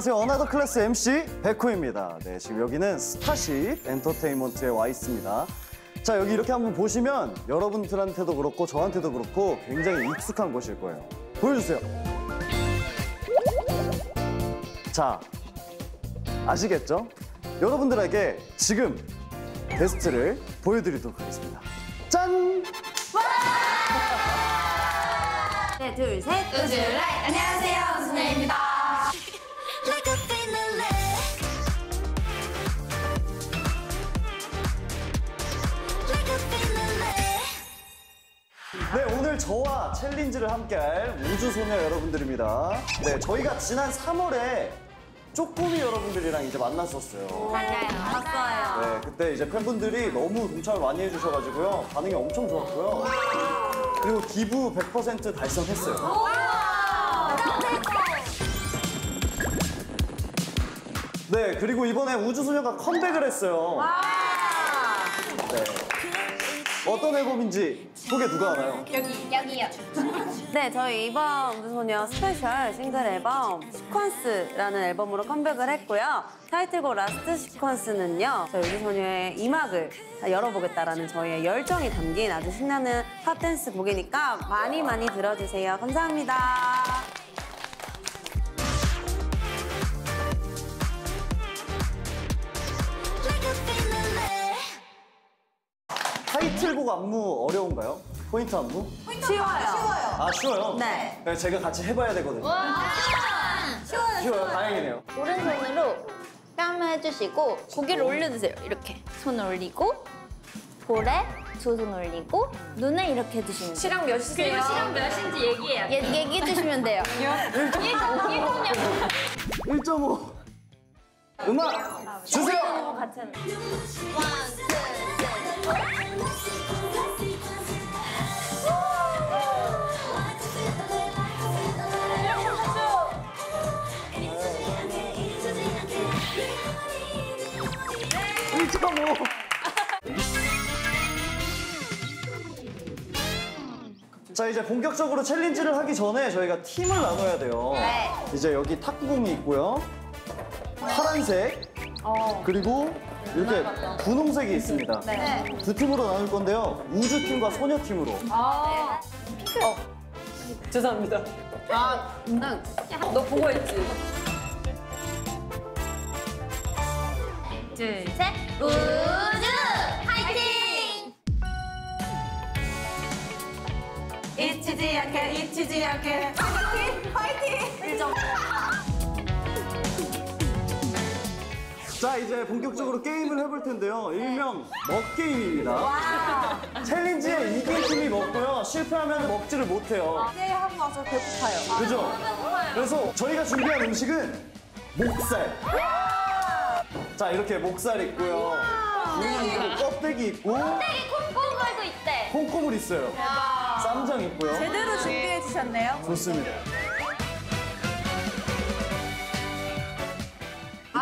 안녕하세요. Another Class MC 백호입니다. 네, 지금 여기는 스타쉽 엔터테인먼트에 와 있습니다. 자, 여기 이렇게 한번 보시면 여러분들한테도 그렇고 저한테도 그렇고 굉장히 익숙한 곳일 거예요. 보여주세요. 자, 아시겠죠? 여러분들에게 지금 베스트를 보여드리도록 하겠습니다. 짠! 네, 둘, 셋. 우즈라이 안녕하세요 우즈네입니다 네, 오늘 저와 챌린지를 함께할 우주소녀 여러분들입니다. 네, 저희가 지난 3월에 쪼꼬미 여러분들이랑 이제 만났었어요. 맞아요. 봤어요. 네, 그때 이제 팬분들이 너무 동참을 많이 해주셔가지고요. 반응이 엄청 좋았고요. 그리고 기부 100% 달성했어요. 네, 그리고 이번에 우주소녀가 컴백을 했어요. 네. 어떤 앨범인지 소개 누가 하나요? 여기 여기요 네, 저희 이번 우주소녀 스페셜 싱글 앨범 Sequence라는 앨범으로 컴백을 했고요. 타이틀곡 Last Sequence는요, 저희 우주소녀의 이막을 다 열어보겠다라는 저희의 열정이 담긴 아주 신나는 팝댄스 곡이니까 많이 많이 들어주세요. 감사합니다. 안무 어려운가요? 포인트 안무? 쉬워요. 아, 쉬워요? 네. 네, 제가 같이 해봐야 되거든요. 쉬워요 쉬워요, 다행이네요. 오른손으로 뺨을 해주시고 고개를 올려주세요 이렇게 손을 올리고 볼에 두 손 올리고 눈을 이렇게 해주시면 돼요 시랑 몇이세요? 시랑 몇인지 얘기해야 돼. 얘, 얘기해 주시면 돼요 1.5. 음악 주세요! 네. 1.5. 자 이제 본격적으로 챌린지를 하기 전에 저희가 팀을 나눠야 돼요. 네. 이제 여기 탁구공이 있고요. 파란색 그리고 이렇게 분홍색이 있습니다. 네. 두 팀으로 나눌 건데요. 우주 팀과 소녀 팀으로. 죄송합니다. 아, 응. 너 보고 했지? 둘 셋 우주 파이팅 잊히지 않게, 잊히지 않게. 파이팅! 파이팅! 1점. 자 이제 본격적으로 게임을 해볼 텐데요. 일명 먹게임입니다. 챌린지에 이긴 팀이 먹고요. 실패하면 먹지를 못해요. 네, 하고 와서 배고파요. 그죠? 그래서 저희가 준비한 음식은 목살. 자 이렇게 목살 있고요. 그리고 껍데기 있고 콩콩걸도 있대 콩고물 있어요. 쌈장 있고요. 제대로 준비해 주셨네요. 좋습니다.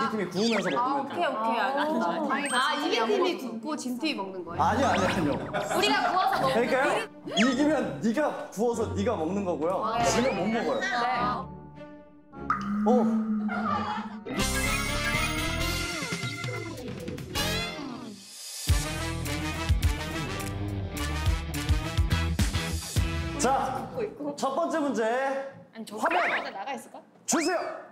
이기 팀이 구우면서 먹으면 오케이, 돼요. 오케이. 알겠습니다. 아, 이게 팀이 굽고 진 팀이 먹는 거예요? 아니요, 아니요, 아니요. 우리가 구워서 먹 그러니까요. 이기면 네가 구워서 네가 먹는 거고요. 지면 못 먹어요. 어. 자, 첫 번째 문제 화면 나가 있을까? 주세요.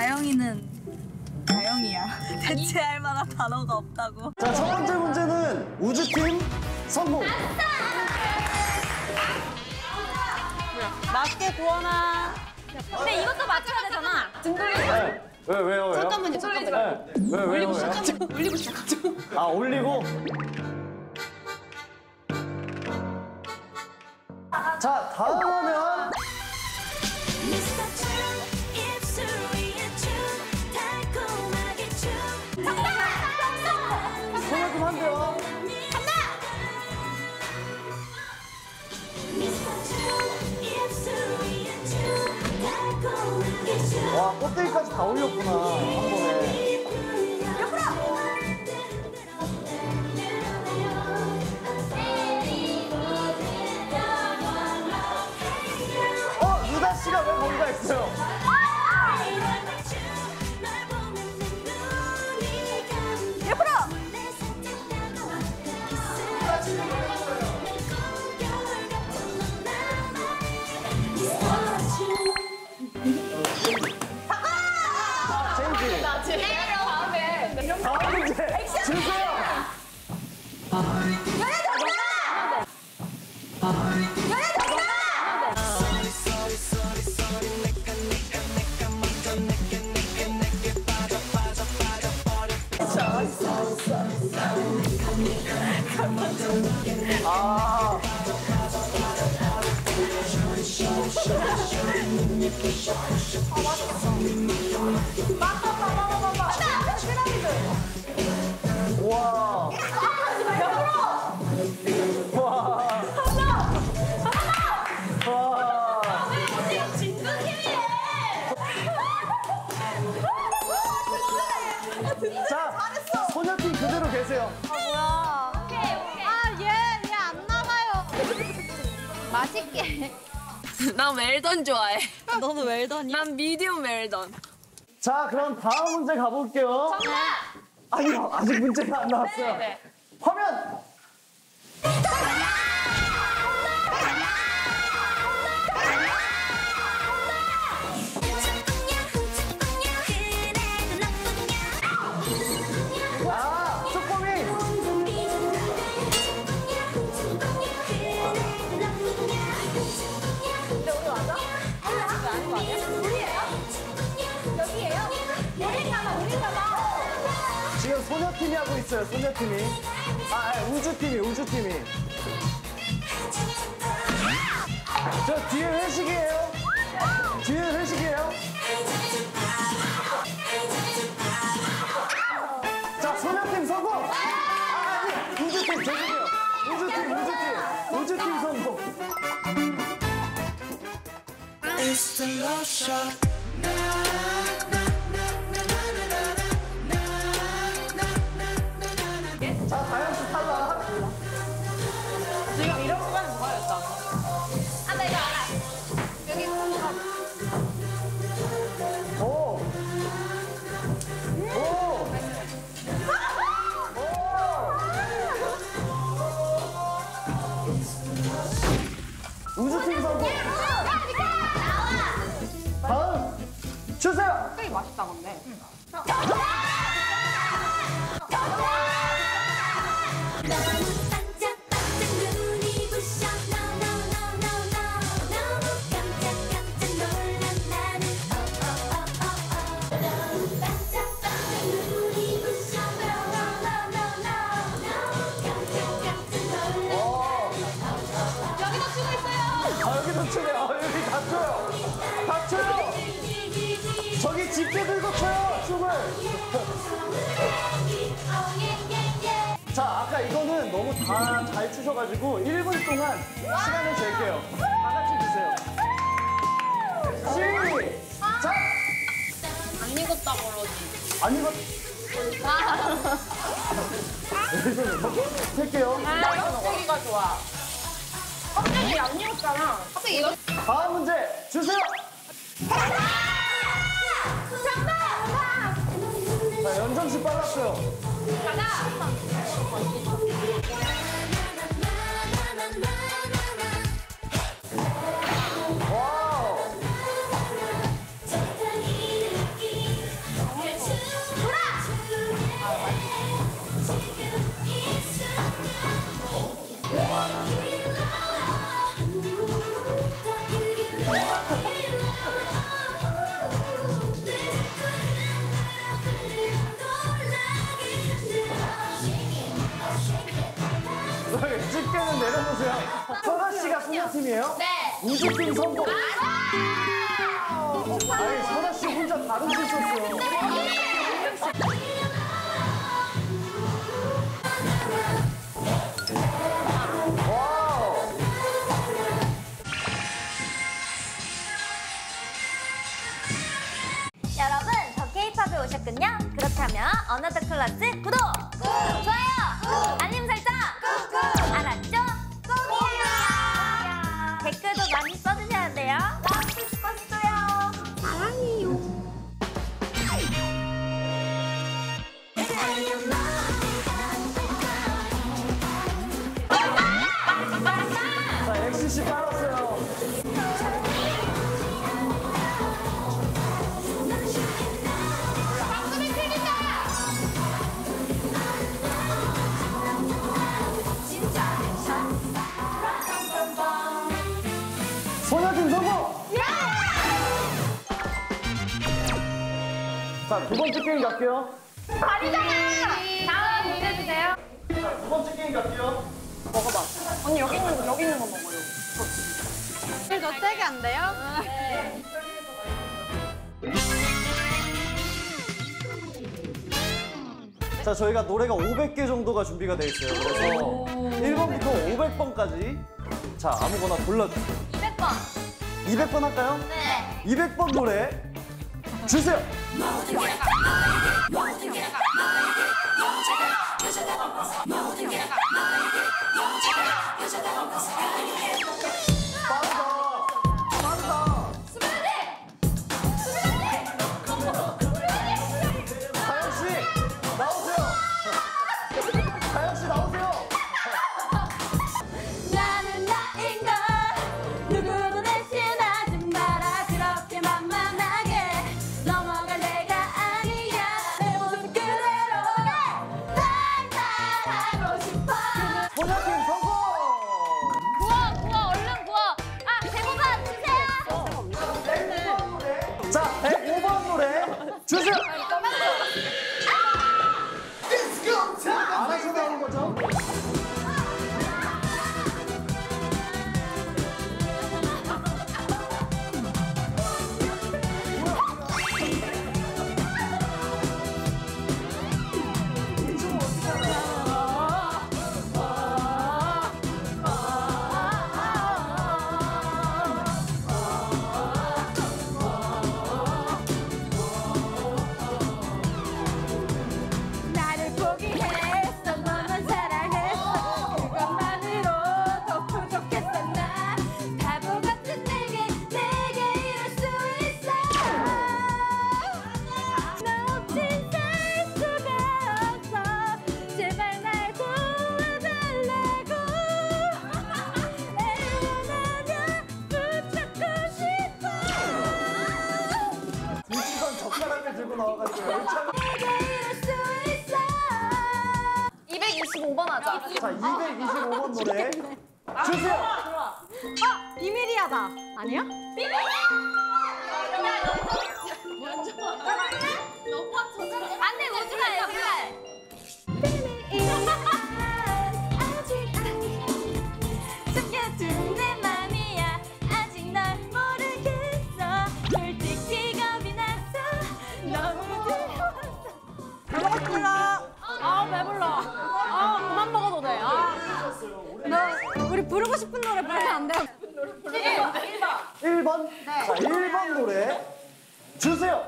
다영이는 다영이야. 대체할 만한 단어가 없다고. 자, 첫 번째 문제는 우주팀 성공. 맛있게 구워놔. 근데 이것도 맞춰야 되잖아. 등 돌리지 마. 네. 왜, 왜요, 왜요? 잠깐만요, 잠깐만요. 네. 왜, 왜요, 왜요? 올리고 시작하죠. 아, 올리고. 자, 다음 화면. 꽃대기까지 다 올렸구나. 그대로 계세요. 맛있게. 난 웰던 좋아해. 너도 웰던이야? 난 미디움 웰던. 자, 그럼 다음 문제 가볼게요. 아니요, 아직 문제가 안 나왔어요. 화면. 소녀팀이 하고 있어요, 소녀팀이. 아, 아니, 우주팀이, 우주팀이. 저 뒤에 회식이에요. 뒤에 회식이에요. 자, 소녀팀 성공! 아, 아니, 우주팀, 죄송해요. 우주팀, 우주팀. 우주팀 성공. 자, 집게 들고 춰요, 춤을. 자, 아까 이거는 너무 다 잘 추셔가지고 1분 동안 시간을 잴게요. 다 같이 주세요. 시작! 안 익었다 그러지. 아니, 이거. 셀게요. 껍데기가 좋아. 껍데기 안 익었잖아. 갑자기 이거 다음 문제 주세요. 연정 씨 빨랐어요. 와우. 집게는 내려놓으세요. 설아 씨가 소녀팀이에요? 네. 우주팀 성공. 아니, 설아 씨 혼자 다른 수 있었어요. 와우. 여러분, The K-POP에 오셨군요. 그렇다면 Another Class 구독, 좋아요, 알림 설정, 알았 자, 두 번째 게임 갈게요. 아니잖아. 다음 문제 주세요. 자, 두 번째 게임 갈게요. 언니 여기 있는 거 여기 있는 거 먹어요. 더 세게 안 돼요? 자, 저희가 노래가 500개 정도가 준비가 돼 있어요. 그래서 1번부터 500번까지 자, 아무거나 골라주세요. 200번. 200번 할까요? 네. 200번 노래 주세요. 아니야? 안 돼, 오지 마요, 제발. 1번. 자, 1번 노래 주세요.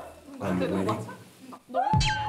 Like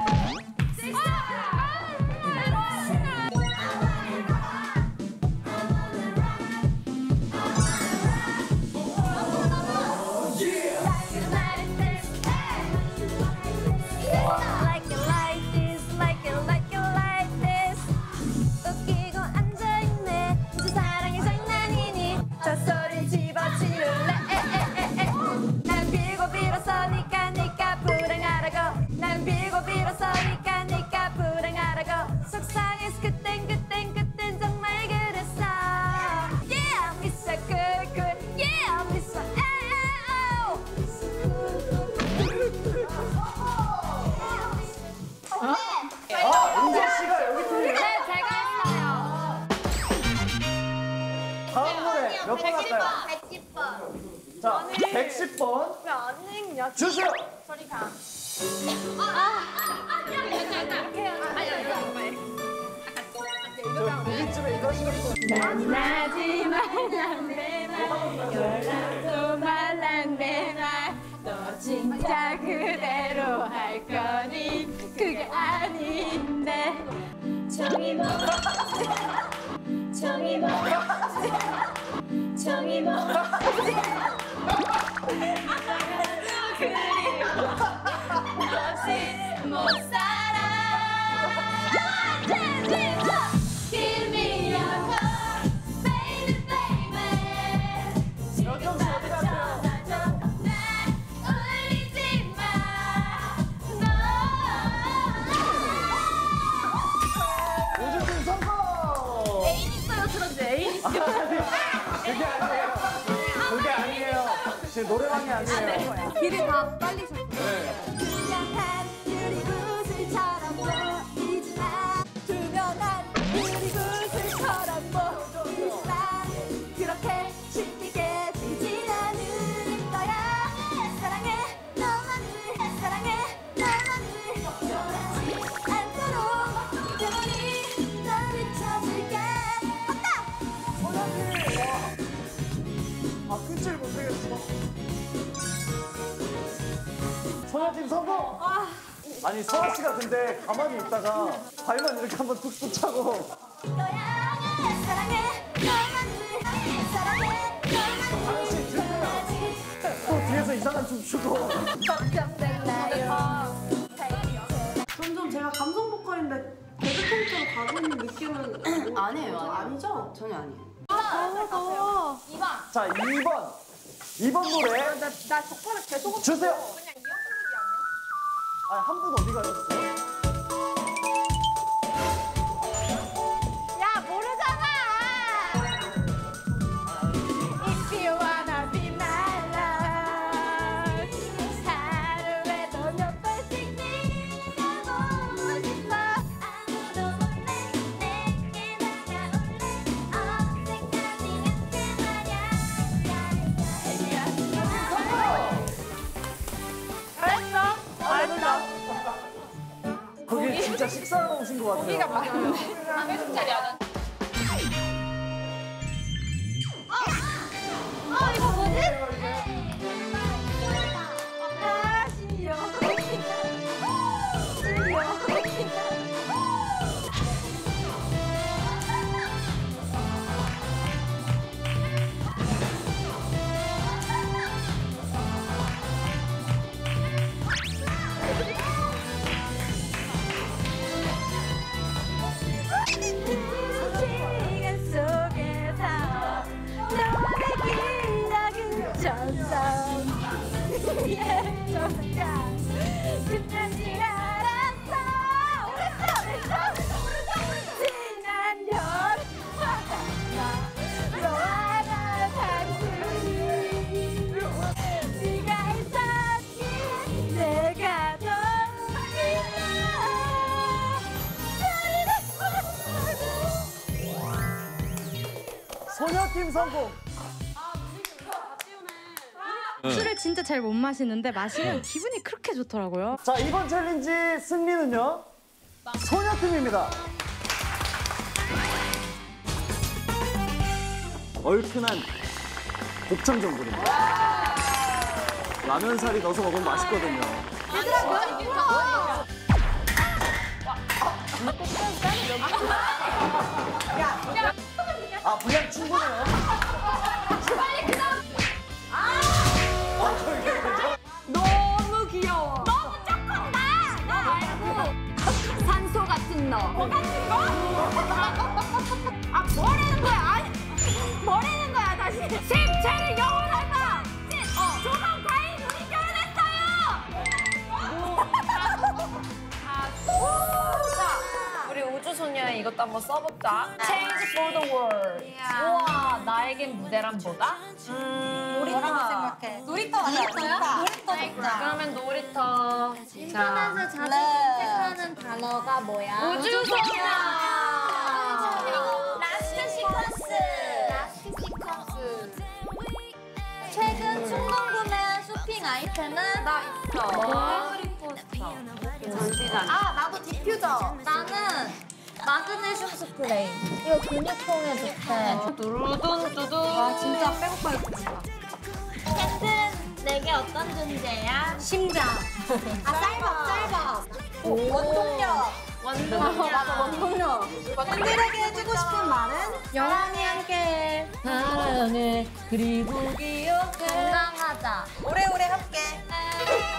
몇 번 할까요? 110번. 자, 110번 왜안 읽냐? 주세요. 저 고깃집에 이거 하시는 분. 만나지 말란 내말 연락도 말란 내말너 진짜 그대로 할 거니 그게 아닌데 정이 뭐 정이 뭐정 이 뭐. 그리워 근데 가만히 있다가 발만 이렇게 한번 툭툭 차고. 또 뒤에서 이상한 춤 추고 점점 제가 감성 보컬인데 데뷔 콘서트로 가고 있는 느낌은 아니에요, 아니에요. 아니죠? 전혀 아니에요. 자 2번 2번 노래 나, 나 젓가락 계속 주세요 그냥 이어프로지 아니야? 아한분 어디 가셨어요? 식사하러 오신 소녀팀 성공 술을 진짜 잘 못 마시는데 마시면 기분이 그렇게 좋더라고요. 자 이번 챌린지 승리는요? 소녀팀입니다. 얼큰한 곱창 전골입니다. 라면 사리 넣어서 먹으면 맛있거든요. 아 분량 충분해요 너무 귀여워. 너무 조금다. 너 말고 산소 같은 너. 뭐 같은 거? 아 뭐라는 거야? 아니 뭐라는 거야 다시. 심체를 영원하다. 어. 조선 과인 우리 결혼했어요. 우리 우주소녀의 이것도 한번 써보자. Change for the world. 우와, 나에겐 무대란 뭐다? 음, 뭐라고 생각해? 놀이터 아닐까요? 놀이터 좋다. 그러면 놀이터. 자, 인터넷에 자주 검색하는 단어가 뭐야? 우주소녀. Last Sequence. Last Sequence. 최근 충동 구매한 쇼핑 아이템은 나 있어. 전시장. 아 나도 디퓨저. 나는 마그네슘 스프레이. 이거 근육통에 좋대. 두루둔 두두. 아 진짜 배고프겠다. 팬들은 내게 어떤 존재야? 심장. 아 쌀밥 쌀밥. 원동력. 원동력. 맞아 원동력. 팬들에게 해주고 싶은 말은 영원히 함께. 사랑해 그리고 기억해. 건강하자. 오래오래 함께.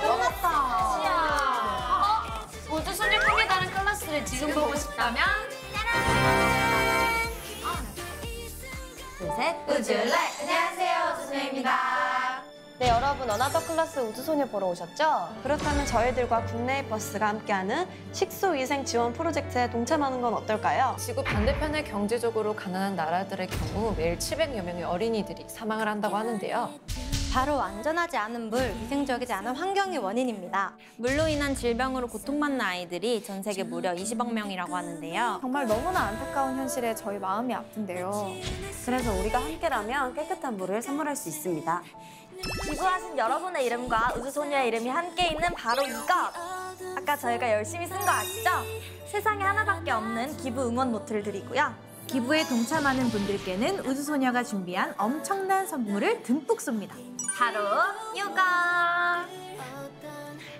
고맙다. 어? 클래스를 지금 보고 싶다면 둘셋 우줄래. 안녕하세요 우주소녀입니다. 네, 여러분 Another Class 우주소녀 보러 오셨죠? 그렇다면 저희들과 굿네이버스가 함께하는 식수위생 지원 프로젝트에 동참하는 건 어떨까요? 지구 반대편의 경제적으로 가난한 나라들의 경우 매일 700여 명의 어린이들이 사망을 한다고 하는데요. 바로 안전하지 않은 물, 위생적이지 않은 환경이 원인입니다. 물로 인한 질병으로 고통받는 아이들이 전 세계 무려 20억 명이라고 하는데요. 정말 너무나 안타까운 현실에 저희 마음이 아픈데요. 그래서 우리가 함께라면 깨끗한 물을 선물할 수 있습니다. 기부하신 여러분의 이름과 우주소녀의 이름이 함께 있는 바로 이것! 아까 저희가 열심히 쓴 거 아시죠? 세상에 하나밖에 없는 기부 응원 노트를 드리고요. 기부에 동참하는 분들께는 우주소녀가 준비한 엄청난 선물을 듬뿍 쏩니다. 바로 이거!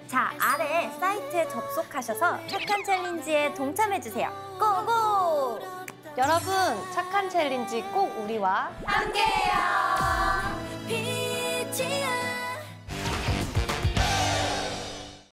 자, 아래 사이트에 접속하셔서 착한 챌린지에 동참해주세요. Go go! 여러분 착한 챌린지 꼭 우리와 함께해요!